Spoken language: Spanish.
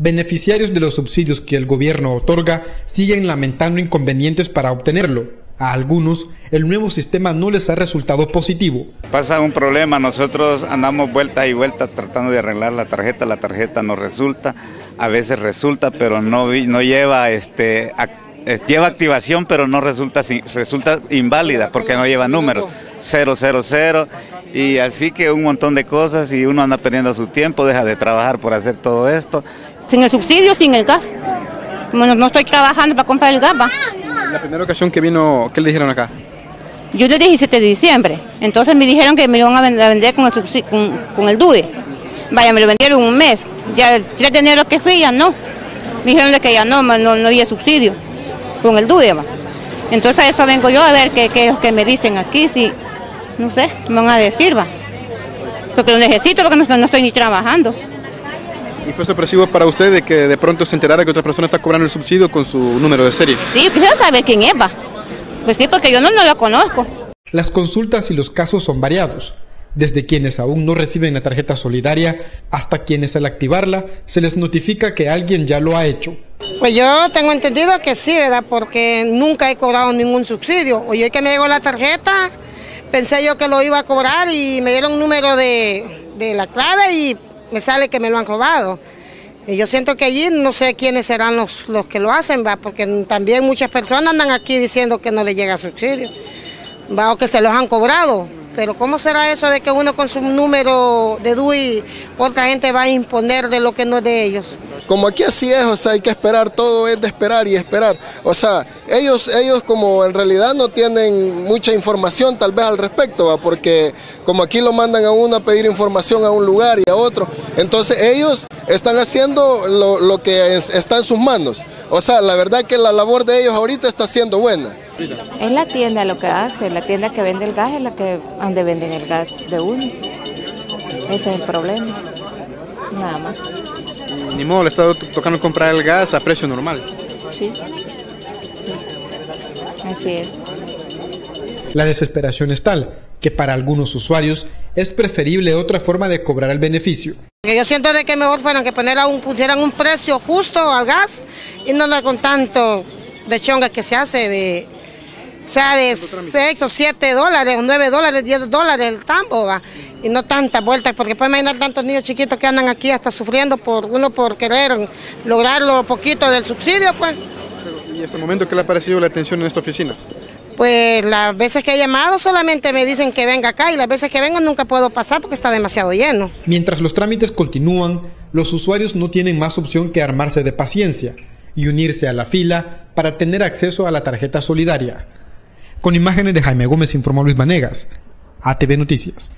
beneficiarios de los subsidios que el gobierno otorga siguen lamentando inconvenientes para obtenerlo. A algunos, el nuevo sistema no les ha resultado positivo. Pasa un problema, nosotros andamos vuelta y vuelta tratando de arreglar la tarjeta, la tarjeta no resulta, a veces resulta, pero no, no lleva, este, eh, lleva activación, pero no resulta, resulta inválida porque no lleva números, 000, y así que un montón de cosas y uno anda perdiendo su tiempo, deja de trabajar por hacer todo esto. Sin el subsidio, sin el gas. Como no, estoy trabajando para comprar el gas, ¿va? La primera ocasión que vino, ¿qué le dijeron acá? Yo el 17 de diciembre. Entonces me dijeron que me lo iban a vender, con, el, con, el DUE. Vaya, me lo vendieron un mes. Ya el 3 de enero que fui, ya no. Me dijeron que ya no, no, no había subsidio con el DUE. ¿va? Entonces a eso vengo yo a ver qué, es lo que me dicen aquí, si, no sé, me van a decir, va. Porque lo necesito porque no, no estoy ni trabajando. ¿Y fue sorpresivo para usted de que de pronto se enterara que otra persona está cobrando el subsidio con su número de serie? Sí, quisiera saber quién es, va. Pues sí, porque yo no, no lo conozco. Las consultas y los casos son variados, desde quienes aún no reciben la tarjeta solidaria hasta quienes al activarla se les notifica que alguien ya lo ha hecho. Pues yo tengo entendido que sí, ¿verdad? Porque nunca he cobrado ningún subsidio. Oye, que me llegó la tarjeta, pensé yo que lo iba a cobrar y me dieron un número de, de la clave y me sale que me lo han robado. Y yo siento que allí no sé quiénes serán los, los que lo hacen, va, porque también muchas personas andan aquí diciendo que no le llega subsidio, va, o que se los han cobrado. Pero ¿cómo será eso de que uno con su número de DUI, otra gente va a imponer de lo que no es de ellos? Como aquí así es, o sea, hay que esperar, todo es de esperar y esperar. O sea, ellos, ellos como en realidad no tienen mucha información tal vez al respecto, porque como aquí lo mandan a uno a pedir información a un lugar y a otro, entonces ellos están haciendo lo, lo que está en sus manos. O sea, la verdad que la labor de ellos ahorita está siendo buena. Es la tienda lo que hace, la tienda que vende el gas es la que donde venden el gas de uno. Ese es el problema, nada más. Ni modo, le está tocando comprar el gas a precio normal. Sí, sí. así es. La desesperación es tal que para algunos usuarios es preferible otra forma de cobrar el beneficio. Yo siento de que mejor fueran que poner un, pusieran un precio justo al gas y no con tanto de chonga que se hace de o sea, de 6 o 7 dólares, o 9 dólares, 10 dólares el tambo, va. Y no tantas vueltas, porque pueden imaginar tantos niños chiquitos que andan aquí hasta sufriendo por uno por querer lograr lo poquito del subsidio, pues. ¿Y hasta el momento qué le ha parecido la atención en esta oficina? Pues las veces que he llamado solamente me dicen que venga acá y las veces que vengo nunca puedo pasar porque está demasiado lleno. Mientras los trámites continúan, los usuarios no tienen más opción que armarse de paciencia y unirse a la fila para tener acceso a la tarjeta solidaria. Con imágenes de Jaime Gómez informó Luis Manegas, ATV Noticias.